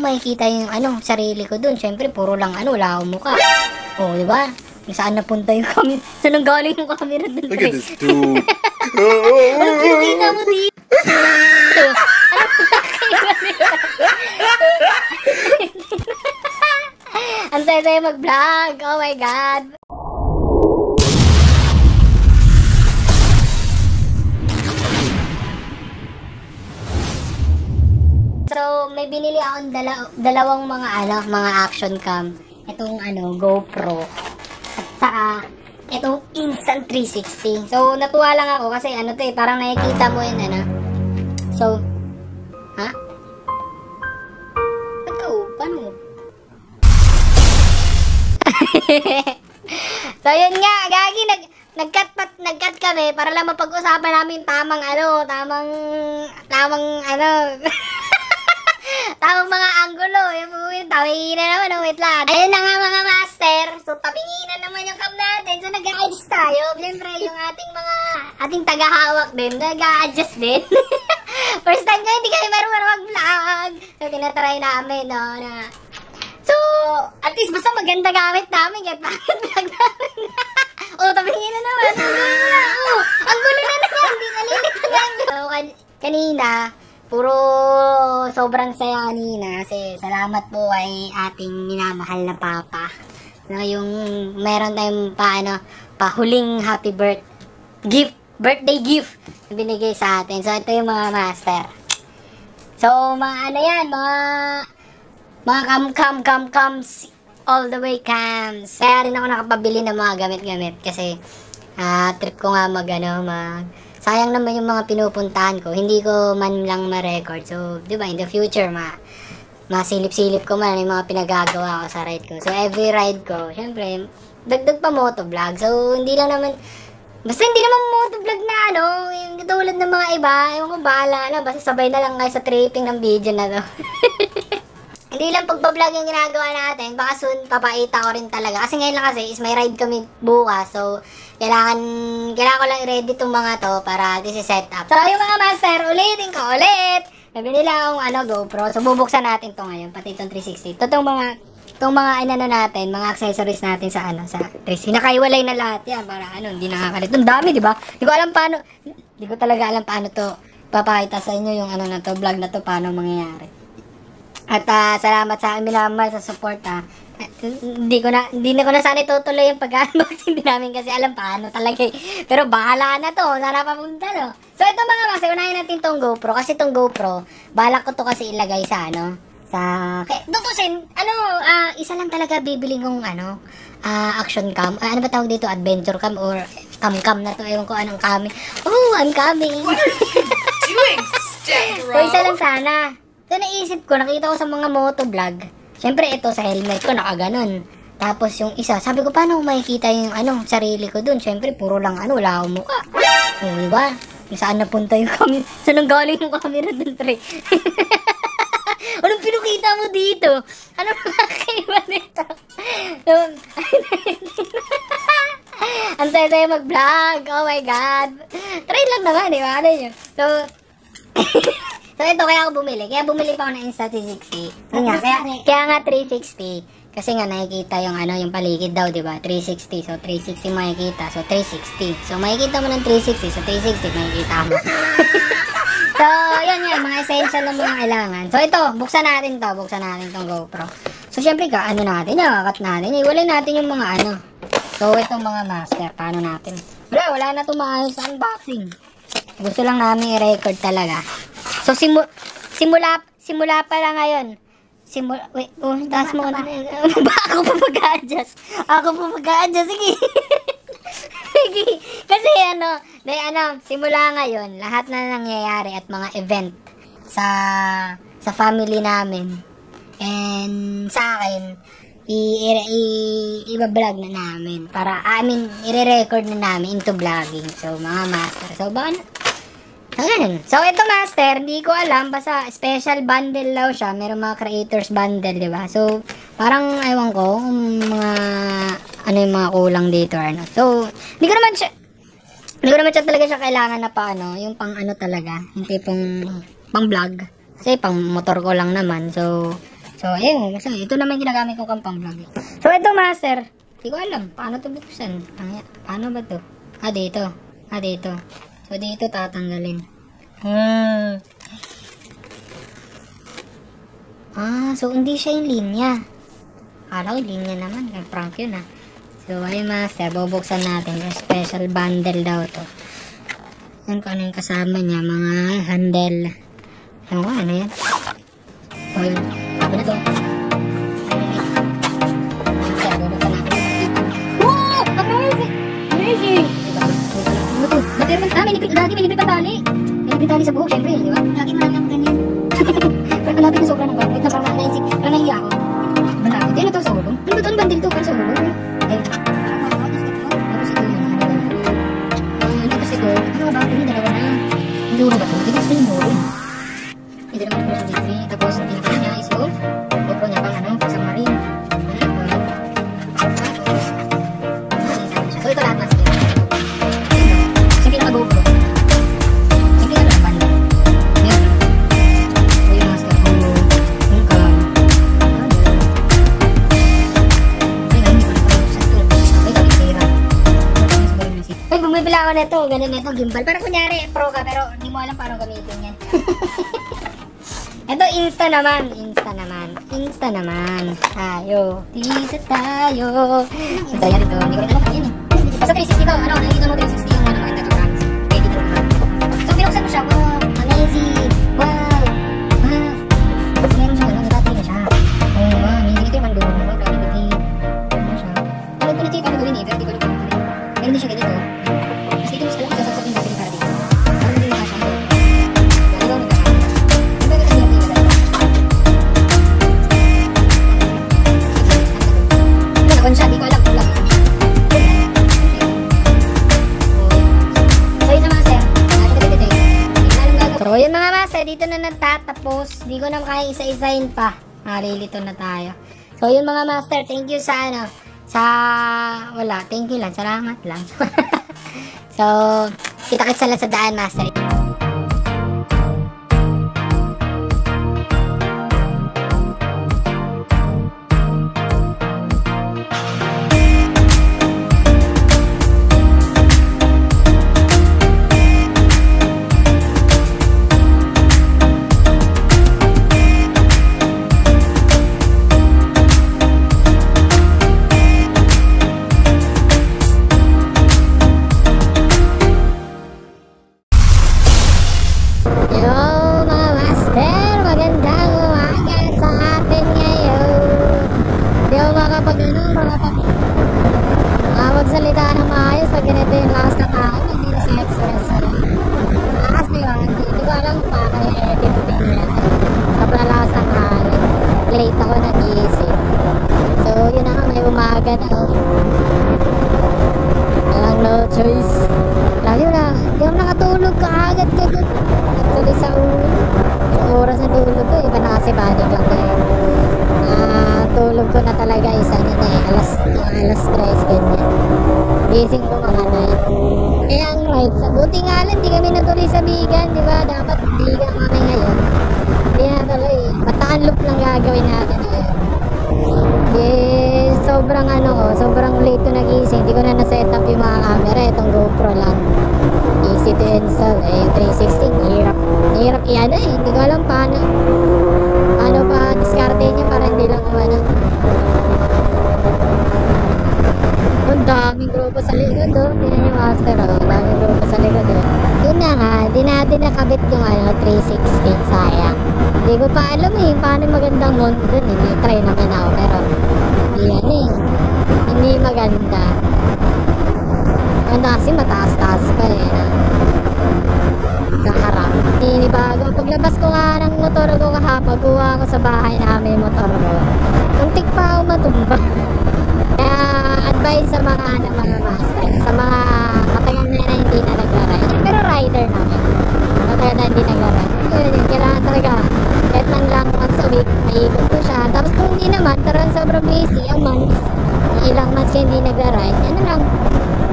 paano makikita yung ano, sarili ko dun? Siyempre, puro lang ano, wala akong mukha. O, di ba? Saan napunta yung camera? Saan ang galing yung camera dun? Look at this dude. Oh, Ano pinakita mo dito? Ang saya-saya mag-vlog. Oh my God. Binili akong dala- dalawang mga ano, mga action cam. Itong ano, GoPro. At saka, itong Instant 360. So, natuwa lang ako kasi ano to eh, parang nakikita mo yun ano. So, ha? Ba't ka oh? Paano? so, yun nga, gagi, nag, nag-cut, nag-cut kami para lang mapag-usapan namin tamang ano, tamang, tamang ano, tamang mga anggulo. Yung, tabingin na naman, oh, wait lang. Ayun na nga mga master, so tabingin na naman yung cam natin. So, nag-a-adjust tayo. Siyempre, yung ating mga, ating tagahawak din, nag-a-adjust din. First time ko, hindi kami marunong mag-vlog. So, tinatry namin, no, na, So, at least basta maganda gamit namin kahit bakit vlog namin. oh, tabingin na naman. Ang gulo na. Oh, ang gulo na naman. Hindi nalilito na. So, kan- kanina, puro sobrang saya kanina kasi salamat po kay ating minamahal na papa. No, yung meron tayong pa, ano, pahuling happy birth gift, birthday gift na binigay sa atin. So, ito yung mga master. So, mga ano yan, mga mga cam cam cam cams all the way cams. Kaya rin ako nakapabili ng mga gamit-gamit kasi ah trip ko nga mag ano mag sayang naman yung mga pinupuntahan ko. Hindi ko man lang ma-record. So, 'di ba, in the future ma masilip-silip ko man yung mga pinagagawa ko sa ride ko. So, every ride ko, syempre, dagdag pa motovlog. So, hindi lang naman Basta hindi naman motovlog na ano, yung katulad ng mga iba, ewan ko bahala na, basta sabay na lang kayo sa tripping ng video na to. Hindi lang pagbablog yung ginagawa natin, baka soon papaita ko rin talaga. Kasi ngayon lang kasi is may ride kami bukas. So, kailangan, kailangan ko lang i-ready itong mga to para this is set up. So, yung mga master, ulitin ko ulit. Nabili lang akong ano, GoPro. So, bubuksan natin to ngayon, pati itong 360. Ito itong mga, itong mga inano natin, mga accessories natin sa ano, sa 360. Nakaiwalay na lahat yan para ano, hindi nakakalit. Ang dami, di ba? Hindi ko alam paano, hindi ko talaga alam paano to papakita sa inyo yung ano na to, vlog na to, paano mangyayari. At ah, salamat sa aking minamahal sa support ah. Hindi ko na hindi na ko na sana itutuloy yung pag-unboxing din namin kasi alam paano talaga eh. Pero bahala na to, sana papunta no. So ito mga kasi unahin natin tong GoPro kasi tong GoPro, balak ko to kasi ilagay sa ano, sa kaya tutusin, ano, ah, isa lang talaga bibiling kong ano, ah, action cam. Ah, ano ba tawag dito? Adventure cam or cam cam na to. Ewan ko anong kami. Oh, I'm coming. Doing step So, isa lang sana. So, naisip ko, nakita ko sa mga motovlog. Siyempre, ito sa helmet ko, nakaganon. Tapos yung isa, sabi ko, paano makikita yung ano, sarili ko dun? Siyempre, puro lang ano, wala akong mukha. O, diba? Kung saan napunta yung camera? Saan ang galing yung camera dun, pre? Anong pinukita mo dito? Anong nakakaiba nito? Ang saya-saya mag-vlog. Oh my God. Try lang naman, di ba? Ano yun? So, so ito, kaya ako bumili. Kaya bumili pa ako ng Insta360. Yun nga, kaya, kaya nga 360. Kasi nga nakikita yung ano, yung paligid daw, di ba? 360. So, 360 makikita. So, 360. So, makikita mo ng 360. So, 360 makikita mo. so, yan yan. Mga essential ng mga kailangan. So, ito. Buksan natin to. Buksan natin tong GoPro. So, syempre ka, ano natin, nakakat natin. Iwalay natin yung mga ano. So, itong mga master. Paano natin? Wala, wala na itong maayos sa unboxing. Gusto lang namin i-record talaga. So, simu simula, simula pa lang ngayon. Simula, wait, oh, taas mo na. ba ako pa mag-adjust? Ako pa mag-adjust, sige. sige. Kasi ano, may ano, simula ngayon, lahat na nangyayari at mga event sa sa family namin. And sa akin, i, i, i, i-vlog na namin. Para, I mean, i-record na namin into vlogging. So, mga master. So, baka Ayan. So, ito master, hindi ko alam. Basta special bundle daw siya. Meron mga creators bundle, di ba? So, parang, ewan ko, kung mga, ano yung mga kulang dito, ano. So, hindi ko naman siya, hindi ko naman siya talaga siya kailangan na pa, ano, yung pang ano talaga, yung tipong, pang vlog. Kasi pang motor ko lang naman. So, So, ayun. Kasi ito naman yung ginagamit ko kang pang vlog. So, ito master. Hindi ko alam. Paano to buksan? Ano- Paano ba to? Ah, dito. Ah, dito. So, dito tatanggalin. Hmm. Ah, so hindi siya yung linya. Akala ko linya naman. Prank yun ah. So, ayun master. Bubuksan natin. Yung special bundle daw to. Yan kung ano yung kasama niya. Mga handle. Ano ko, ano yan? So, yun. Sabi na to. Ano? Ba't meron- Ah, may. Lagi may nipit pa tali. May nipit tali sa buhok, syempre. Di ba? Lagi marami akong ganyan. Pero malapit na sobra ng bakit na parang naisip. Parang nahiya ako. Malapit. Ano to sa ulo? Ano to? Ang bandil to? Para sa ulo? Ayun. Tapos ito yun. Ah, tapos ito. Ano ba? Hindi dalawa na. Hindi ulo ba to? Hindi gusto yung ulo. Hindi naman ito sa Disney. Tapos ang nito. Ganun nito, gimbal. Para kunyari, pro ka, pero hindi mo alam paano gamitin yan. Ito, Insta naman. Insta naman. Insta naman. Tayo. Dito tayo. Ito yan ito. Hindi ko rin alam yan eh. Basta 360 to. Ano, nakikita mo 360 yung ano, to naman. So, binuksan mo siya. Wow, amazing. Master, dito na natatapos. Di ko na kaya isa-isahin pa. Malilito na tayo. So yun mga master, thank you sa ano, sa wala, thank you lang, salamat lang. so, kita-kits lang sa daan master. Buti nga lang, di kami natuloy sa bigan, di ba? Dapat bigan kami ngayon. Hindi na tuloy. Bataan loop lang gagawin natin ngayon. Eh, sobrang ano ko, sobrang late ko nagising. Hindi ko na na-set up yung mga camera. Itong GoPro lang. Easy to install. Eh, yung 360, hirap. Hirap i-ano eh. Hindi ko alam paano. Paano pa diskarte niya para hindi lang ano. Daming grupo sa likod oh. Tingnan niyo master oh. Daming grupo sa likod oh. Yun na nga, di natin nakabit yung ano, 360. Sayang. Hindi ko pa alam eh, paano magandang mount dun eh. May try naman ako, pero hindi yan eh. Hindi maganda. Maganda kasi mataas-taas pa eh. Na. Sa harap. Inibago. Paglabas ko nga ng motor ko kahapon, kuha ako sa bahay namin yung motor ko. Muntik pa ako matumba. Advice sa mga ano, mga master, sa mga matagal na na hindi na nagra-ride. Pero rider naman. Matagal na hindi nagra-ride. Yun, yun, kailangan talaga. Kahit man lang once a week, maikot ko siya. Tapos kung hindi naman, tarang sobrang busy, months, yung ilang months hindi nagra-ride, ano lang,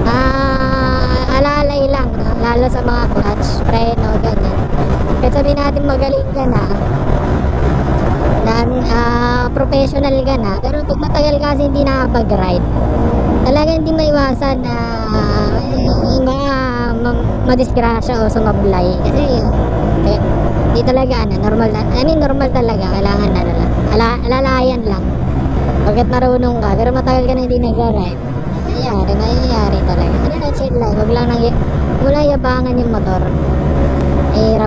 ah, alalay lang, no? lalo sa mga clutch, preno, ganyan. Kahit sabihin natin magaling ka na, dami, ah, professional ka na. Pero pag matagal ka kasi hindi nakapag-ride, talaga hindi maiwasan na uh, baka ma- madisgrasya o sumablay. Kasi eh, hindi talaga ano, normal na, I mean normal talaga, kailangan na lang. Ala, alalayan lang. Pagkat marunong ka, pero matagal ka na hindi nag-ride, mayayari, mayayari talaga. Ano na, chill lang. Huwag lang nang, wala yabangan yung motor. Mahirap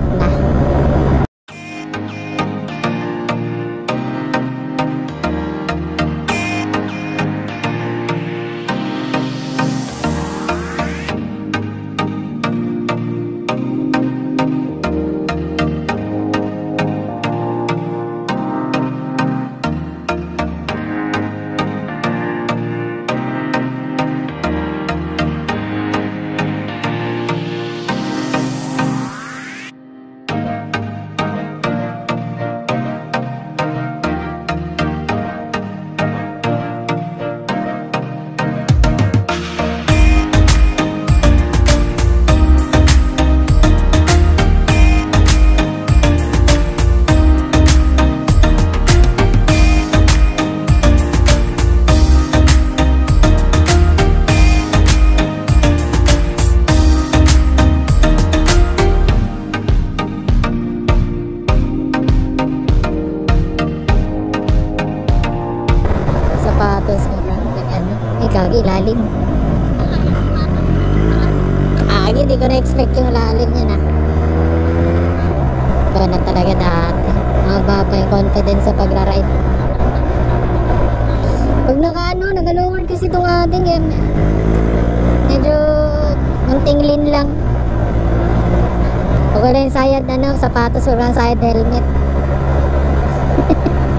Ito na talaga dati. Mababa yung confidence sa pagra-ride. Pag naka ano, nag-lower kasi itong ating eh. Medyo munting lean lang. Pag wala yung sayad ano, sapatos, wala yung sayad helmet.